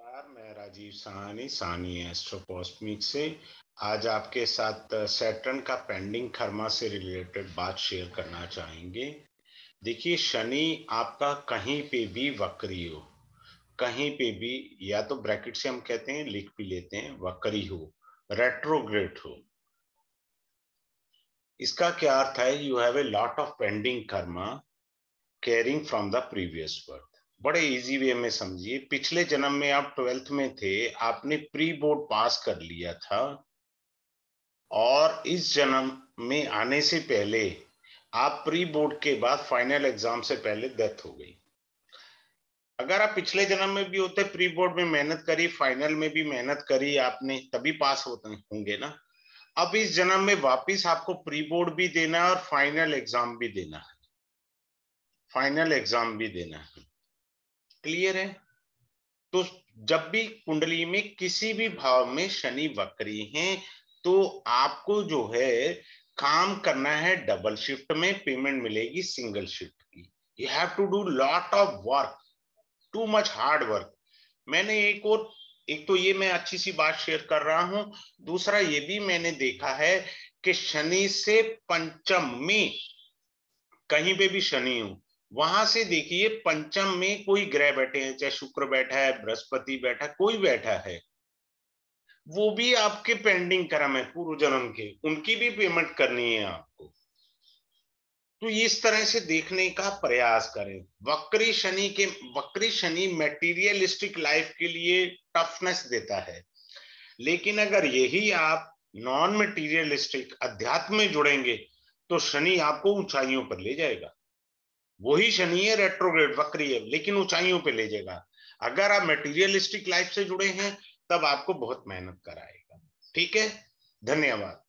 नमस्कार, मैं राजीव सहानी सहानी एस्ट्रोकॉस्मिक से। आज आपके साथ सैटर्न का पेंडिंग खर्मा से रिलेटेड बात शेयर करना चाहेंगे। देखिए, शनि आपका कहीं पे भी वक्री हो, कहीं पे भी, या तो ब्रैकेट से हम कहते हैं, लिख भी लेते हैं, वक्री हो रेट्रोग्रेड हो। इसका क्या अर्थ है? You have a lot of pending karma carrying from the previous birth बड़े इजी वे में समझिए। पिछले जन्म में आप ट्वेल्थ में थे, आपने प्री बोर्ड पास कर लिया था और इस जन्म में आने से पहले आप प्री बोर्ड के बाद फाइनल एग्ज़ाम से पहले डेथ हो गई। अगर आप पिछले जन्म में भी होते प्री बोर्ड में मेहनत करी फाइनल में भी मेहनत करी, आपने तभी पास होते होंगे ना। अब इस जन्म में वापिस आपको प्री बोर्ड भी देना है और फाइनल एग्ज़ाम भी देना है। फाइनल एग्ज़ाम भी देना है। क्लियर है? तो जब भी कुंडली में किसी भी भाव में शनि वक्री हैं तो आपको जो है काम करना है डबल शिफ्ट में पेमेंट मिलेगी सिंगल शिफ्ट की। You have to do lot of work too much hard work मैंने एक और, एक तो ये मैं अच्छी सी बात शेयर कर रहा हूँ, दूसरा ये भी मैंने देखा है कि शनि से पंचम में कहीं पे भी शनि हो वहाँ से देखिए, पंचम में कोई ग्रह बैठे हैं, चाहे शुक्र बैठा है, बृहस्पति बैठा कोई बैठा है, वो भी आपके पेंडिंग कर्म है, पूर्व जन्म के, उनकी भी पेमेंट करनी है आपको। तो इस तरह से देखने का प्रयास करें। वक्री शनि के, वक्री शनि मेटीरियलिस्टिक लाइफ के लिए टफनेस देता है। लेकिन अगर यही आप नॉन मेटीरियलिस्टिक अध्यात्म में जुड़ेंगे तो शनि आपको ऊंचाइयों पर ले जाएगा। वही शनि है रेट्रोग्रेड वक्री है, लेकिन ऊंचाइयों पे ले जाएगा। अगर आप मेटीरियलिस्टिक लाइफ से जुड़े हैं, तब आपको बहुत मेहनत कराएगा। ठीक है? धन्यवाद।